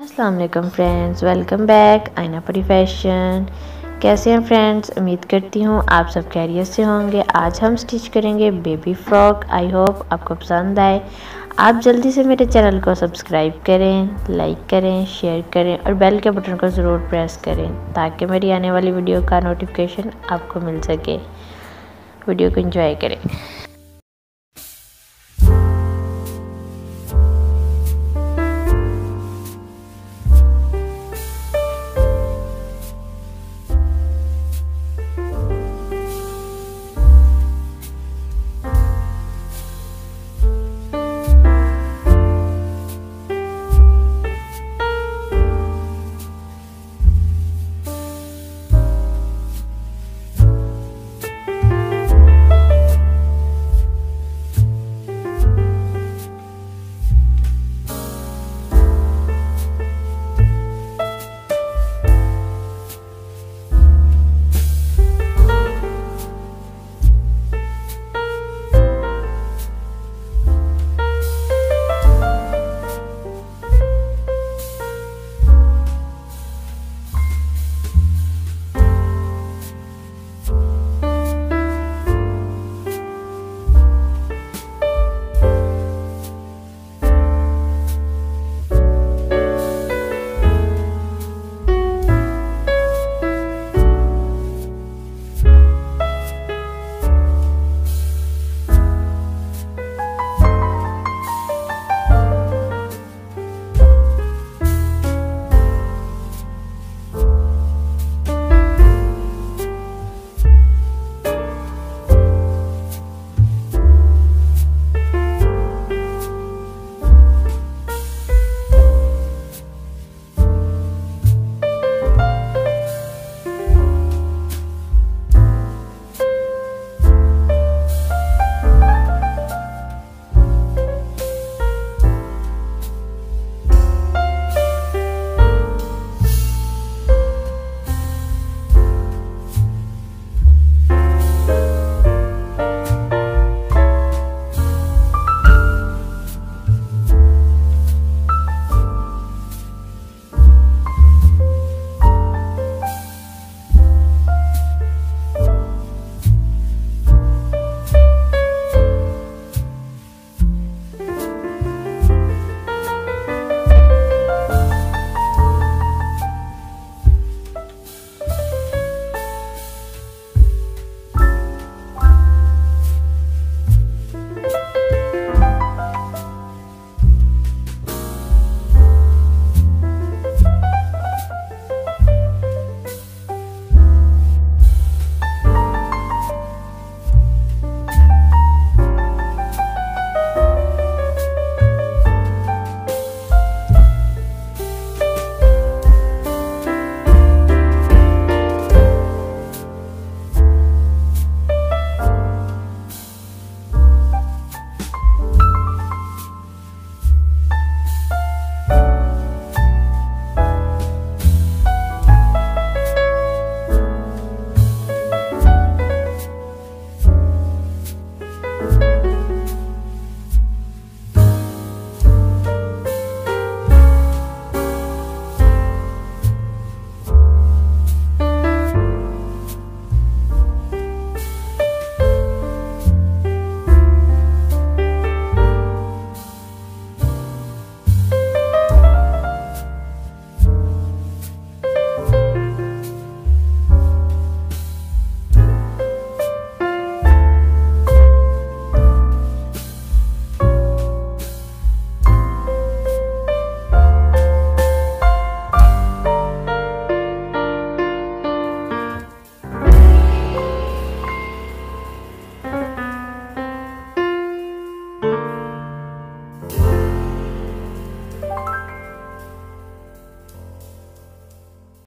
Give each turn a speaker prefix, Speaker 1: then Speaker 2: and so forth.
Speaker 1: Aslam friends welcome back आईना परी fashion कैसे हैं फ्रेंड्स उम्मीद करती हूँ आप सब कैरियर से होंगे। आज हम स्टिच करेंगे बेबी फ्रॉक आई होप आपको पसंद आए। आप जल्दी से मेरे चैनल को सब्सक्राइब करें लाइक करें शेयर करें और बेल के बटन को ज़रूर प्रेस करें ताकि मेरी आने वाली वीडियो का नोटिफिकेशन आपको मिल सके। वीडियो को एंजॉय करें।